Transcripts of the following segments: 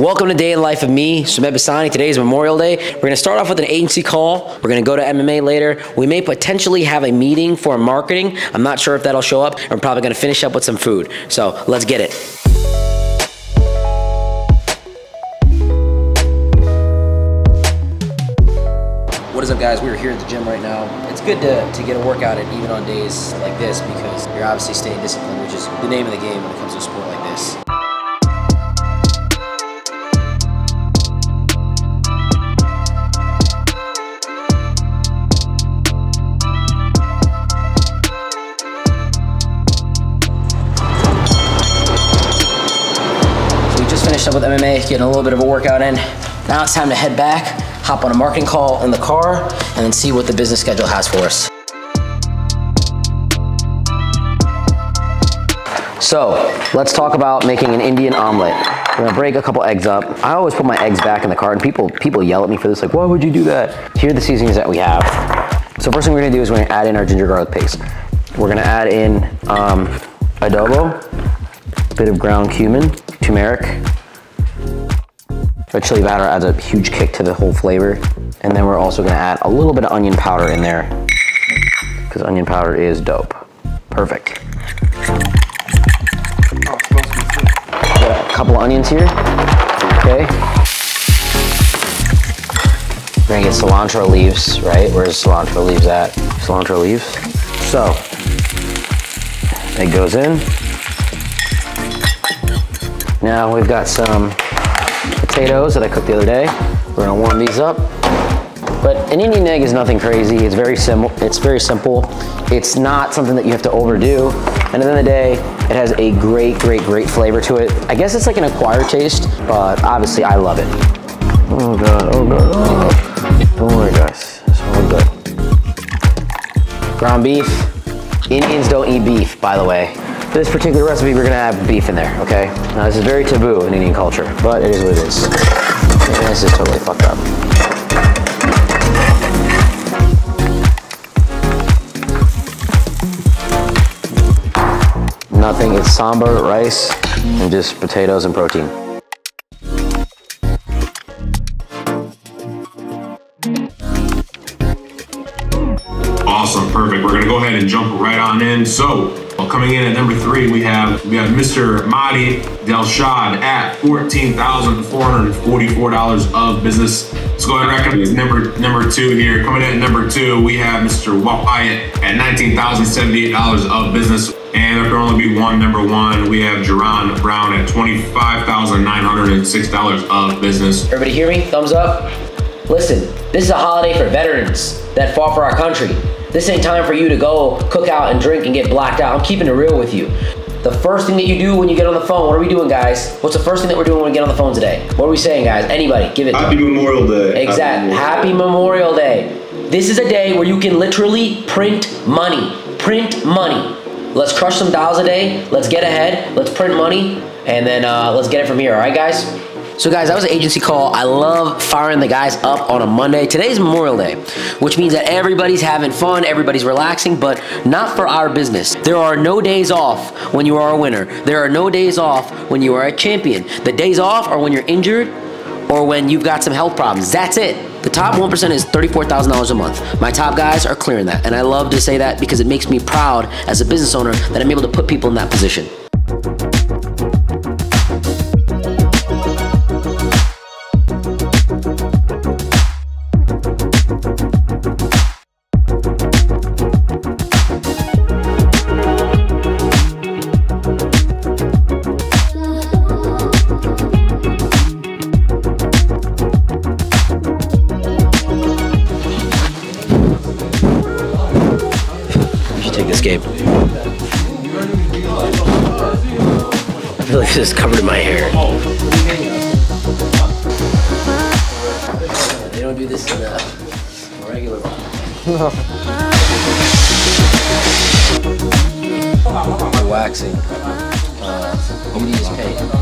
Welcome to Day in Life of me, Sumedh Basani. Today is Memorial Day. We're going to start off with an agency call. We're going to go to MMA later. We may potentially have a meeting for marketing. I'm not sure if that'll show up. I'm probably going to finish up with some food. So let's get it. What is up, guys? We're here at the gym right now. It's good to, to get a workout in even on days like this because you're obviously staying disciplined, which is the name of the game when it comes to a sport like this. Finished up with MMA, getting a little bit of a workout in. Now it's time to head back, hop on a marketing call in the car, and then see what the business schedule has for us. So, let's talk about making an Indian omelet. We're gonna break a couple eggs up. I always put my eggs back in the cart, and people people yell at me for this, like, why would you do that? Here are the seasonings that we have. So first thing we're gonna do is we're gonna add in our ginger garlic paste. We're gonna add in um, adobo, a bit of ground cumin, turmeric. Red chili powder adds a huge kick to the whole flavor. And then we're also gonna add a little bit of onion powder in there because onion powder is dope. Perfect. Got a couple onions here. Okay. We're gonna get cilantro leaves, right? Where's cilantro leaves at? Cilantro leaves. So, it goes in. Now we've got some potatoes that I cooked the other day. We're gonna warm these up. But an Indian egg is nothing crazy. It's very simple. It's very simple. It's not something that you have to overdo. And at the end of the day, it has a great, great, great flavor to it. I guess it's like an acquired taste, but obviously I love it. Oh god, oh god, oh. Don't worry guys, it's all good. Ground beef. Indians don't eat beef, by the way. This particular recipe, we're gonna have beef in there, okay? Now this is very taboo in Indian culture, but it is what it is. And this is totally fucked up. Nothing, it's sambar, rice, and just potatoes and protein. Awesome, perfect. We're gonna go ahead and jump right on in. So, well, coming in at number three, we have we have Mr. Mahdi Delshad at fourteen thousand four hundred forty-four dollars of business. Let's go ahead and recognize number number two here. Coming in at number two, we have Mr. Wyatt at nineteen thousand seventy-eight dollars of business. And there can only be one number one. We have Jerron Brown at twenty-five thousand nine hundred and six dollars of business. Everybody hear me? Thumbs up. Listen, this is a holiday for veterans that fought for our country. This ain't time for you to go cook out and drink and get blacked out. I'm keeping it real with you. The first thing that you do when you get on the phone, what are we doing, guys? What's the first thing that we're doing when we get on the phone today? What are we saying, guys? Anybody, give it. Happy Memorial Day. Exactly. Happy Memorial Day. This is a day where you can literally print money. Print money. Let's crush some dials a day. Let's get ahead. Let's print money, and then uh, let's get it from here. All right, guys. So guys, that was an agency call. I love firing the guys up on a Monday. Today's Memorial Day, which means that everybody's having fun, everybody's relaxing, but not for our business. There are no days off when you are a winner. There are no days off when you are a champion. The days off are when you're injured or when you've got some health problems. That's it. The top 1% is $34,000 a month. My top guys are clearing that. And I love to say that because it makes me proud as a business owner that I'm able to put people in that position. Is covered in my hair. They don't do this in the regular waxing. Uh, UD's paid.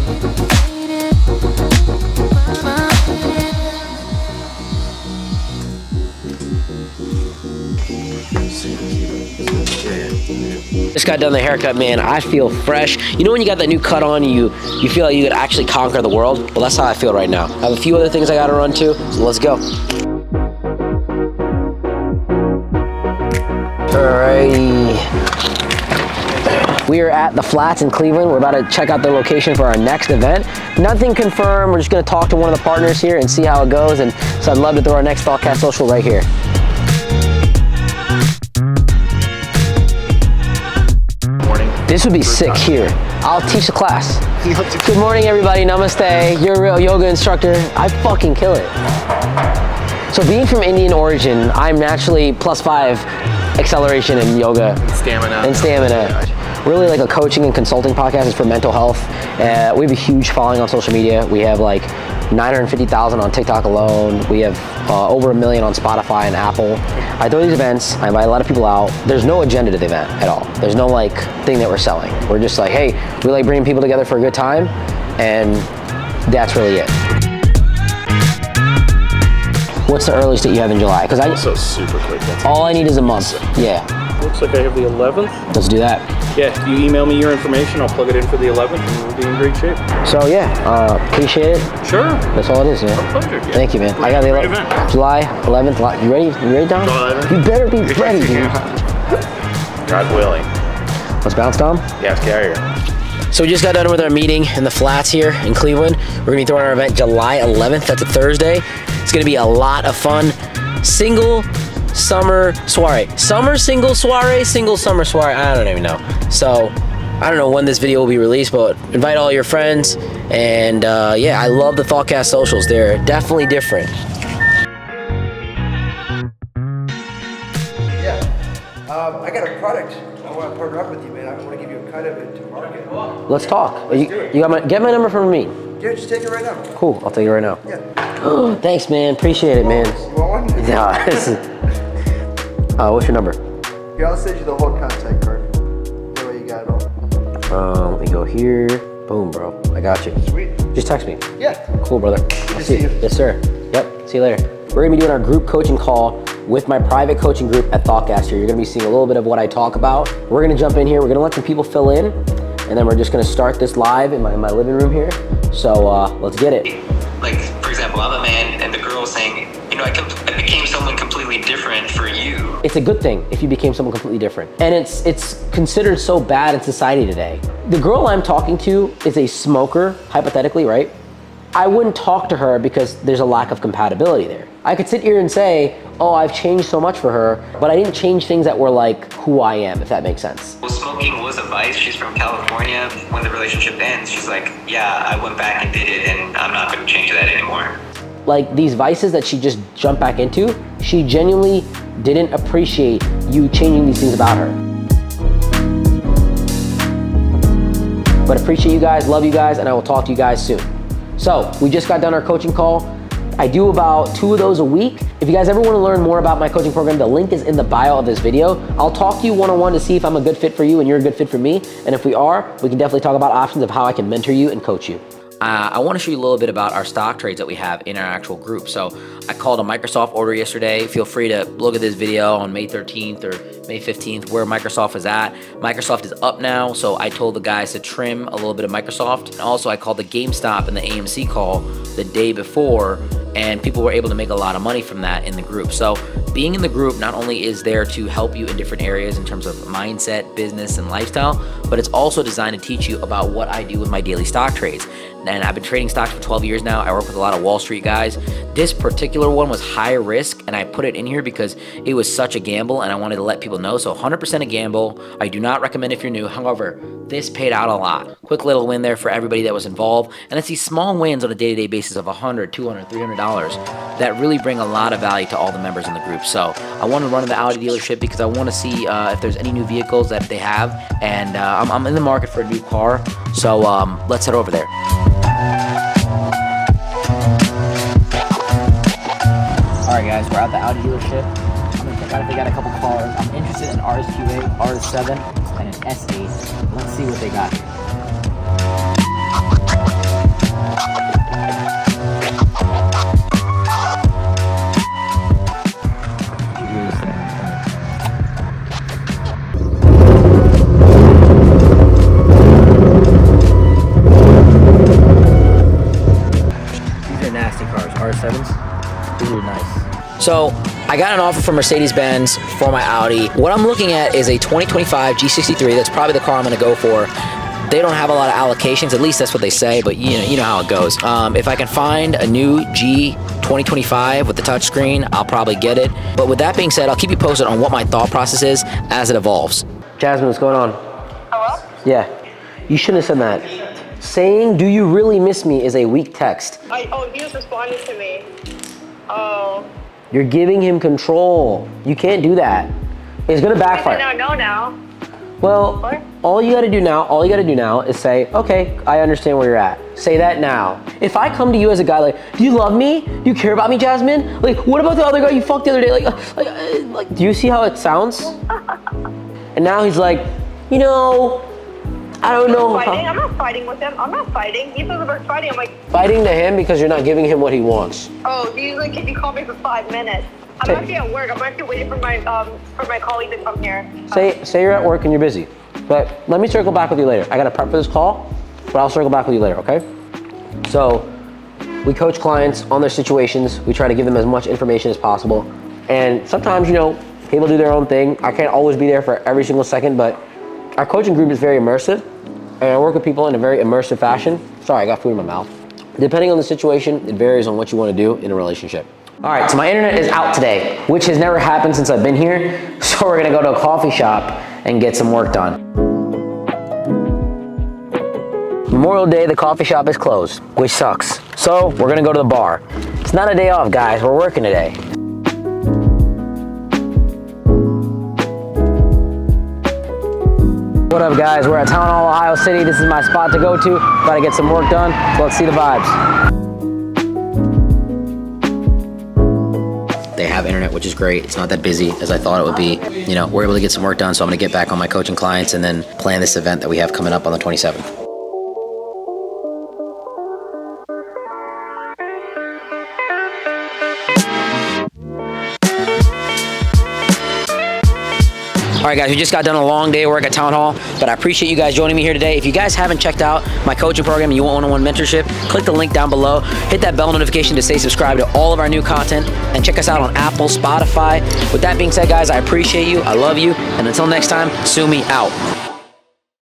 Just got done the haircut, man. I feel fresh. You know when you got that new cut on, you you feel like you could actually conquer the world? Well, that's how I feel right now. I have a few other things I gotta run to, so let's go. Alrighty. We are at the flats in Cleveland. We're about to check out the location for our next event. Nothing confirmed. We're just gonna talk to one of the partners here and see how it goes. And so I'd love to throw our next ThoughtCast social right here. This would be sick here. I'll teach the class. Good morning, everybody. Namaste. You're a real yoga instructor. I fucking kill it. So being from Indian origin, I'm naturally plus five acceleration in yoga And Stamina. and stamina. Really like a coaching and consulting podcast is for mental health. Uh, we have a huge following on social media. We have like 950,000 on TikTok alone. We have uh, over a million on Spotify and Apple. I throw these events, I invite a lot of people out. There's no agenda to the event at all. There's no like thing that we're selling. We're just like, hey, we like bringing people together for a good time and that's really it. What's the earliest that you have in July? Because I, So super quick. That's all I need is a month. Yeah, Looks like I have the 11th. let's do that. Yeah, you email me your information. I'll plug it in for the 11th, and we'll be in great shape. So yeah, uh, appreciate it. Sure. That's all it is, yeah. Pleasure. Yeah. Thank you, man. I got the 11th. July 11th. You ready? You ready, Dom? July 11th. You better be ready, dude. God willing. Let's bounce, Dom. Gas carrier. So we just got done with our meeting in the flats here in Cleveland. We're gonna be throwing our event July 11th. That's a Thursday. It's gonna be a lot of fun. Single summer soiree. Summer single soiree, single summer soiree. I don't even know. So I don't know when this video will be released, but invite all your friends. And uh, yeah, I love the ThoughtCast socials. They're definitely different. Yeah. Um, I got a product. I want to partner up with you, man. I want to give you a cut of it to market. Let's talk. You, you got my, get my number from me. Yeah, just take it right now. Cool. I'll take it right now. Yeah. Thanks, man. Appreciate it, man. You want one? Yeah. this is- uh, what's your number? Here, I'll send you the whole contact card. That way you got it all. Um, let me go here. Boom, bro. I got you. Sweet. Just text me. Yeah. Cool, brother. I'll to see see you. you. Yes, sir. Yep. See you later. We're gonna be doing our group coaching call with my private coaching group at ThoughtCast here. You're gonna be seeing a little bit of what I talk about. We're gonna jump in here. We're gonna let some people fill in, and then we're just gonna start this live in my, in my living room here. So uh, let's get it. like for example i'm a man and the girl saying you know I, com- I became someone completely different for you It's a good thing if you became someone completely different. And it's it's considered so bad in society today. The girl I'm talking to is a smoker, hypothetically, right? I wouldn't talk to her because there's a lack of compatibility there. I could sit here and say, oh, I've changed so much for her, but I didn't change things that were like who I am, if that makes sense. well smoking was a vice she's from california when the relationship ends she's like yeah i went back and did it and i'm not going to change that anymore Like these vices that she just jumped back into, she genuinely didn't appreciate you changing these things about her. But appreciate you guys, love you guys, and I will talk to you guys soon. So, we just got done our coaching call. I do about two of those a week. If you guys ever want to learn more about my coaching program, the link is in the bio of this video. I'll talk to you one-on-one to see if I'm a good fit for you and you're a good fit for me. And if we are, we can definitely talk about options of how I can mentor you and coach you. Uh, I want to show you a little bit about our stock trades that we have in our actual group. So I called a Microsoft order yesterday. Feel free to look at this video on May 13th or May 15th where Microsoft is at. Microsoft is up now, so I told the guys to trim a little bit of Microsoft. And also I called the GameStop and the AMC call the day before and people were able to make a lot of money from that in the group. So being in the group not only is there to help you in different areas in terms of mindset, business, and lifestyle, but it's also designed to teach you about what I do with my daily stock trades. And I've been trading stocks for 12 years now. I work with a lot of Wall Street guys. This particular one was high risk, and I put it in here because it was such a gamble, and I wanted to let people know. So 100% a gamble. I do not recommend if you're new. However, this paid out a lot. Quick little win there for everybody that was involved. And it's these small wins on a day-to-day basis of $100, $200, 300 dollars that really bring a lot of value to all the members in the group. So I want to run to the Audi dealership because I want to see uh, if there's any new vehicles that they have, and uh, I'm, I'm in the market for a new car. So um, let's head over there. All right, guys, we're at the Audi dealership. I'm gonna they got a couple cars. I'm interested in RS8, RS7, and an S8. Let's see what they got here. So I got an offer from Mercedes-Benz for my Audi. What I'm looking at is a 2025 G63. That's probably the car I'm gonna go for. They don't have a lot of allocations, at least that's what they say, but you know, you know how it goes. Um, if I can find a new G 2025 with the touchscreen, I'll probably get it. But with that being said, I'll keep you posted on what my thought process is as it evolves. Jasmine, what's going on? Hello? Yeah, you shouldn't have said that. Saying, do you really miss me is a weak text. I, oh, he was responding to me. Oh. You're giving him control. You can't do that. It's gonna I backfire. don't know now. Well, What? all you gotta do now, all you gotta do now is say, okay, I understand where you're at. Say that now. If I come to you as a guy like, do you love me? Do you care about me, Jasmine? Like, what about the other guy you fucked the other day? Like, uh, like, uh, like do you see how it sounds? and now he's like, you know, I don't know. Fighting? I'm not fighting with him. I'm not fighting. He says about fighting. I'm like, fighting to him because you're not giving him what he wants. oh, he's like, can you call me for five minutes? I'm Okay. actually at work. I'm actually waiting for my um for my colleague to come here. Say, say you're at work and you're busy. But let me circle back with you later. I gotta prep for this call, but I'll circle back with you later, okay? So, we coach clients on their situations. We try to give them as much information as possible. And sometimes, you know, people do their own thing. I can't always be there for every single second, but our coaching group is very immersive. And I work with people in a very immersive fashion. Sorry, I got food in my mouth. Depending on the situation, it varies on what you wanna do in a relationship. All right, so my internet is out today, which has never happened since I've been here. So we're gonna go to a coffee shop and get some work done. Memorial Day, the coffee shop is closed, which sucks. So we're gonna go to the bar. It's not a day off, guys. We're working today. What up, guys? We're at Town Hall, Ohio City. This is my spot to go to. Gotta get some work done. So let's see the vibes. They have internet, which is great. It's not that busy as I thought it would be. You know, we're able to get some work done, so I'm gonna get back on my coaching clients and then plan this event that we have coming up on the 27th. All right, guys, we just got done a long day of work at Town Hall, but I appreciate you guys joining me here today. If you guys haven't checked out my coaching program and you want one-on-one mentorship, click the link down below. Hit that bell notification to stay subscribed to all of our new content, and check us out on Apple, Spotify. With that being said, guys, I appreciate you. I love you, and until next time, Sumi out.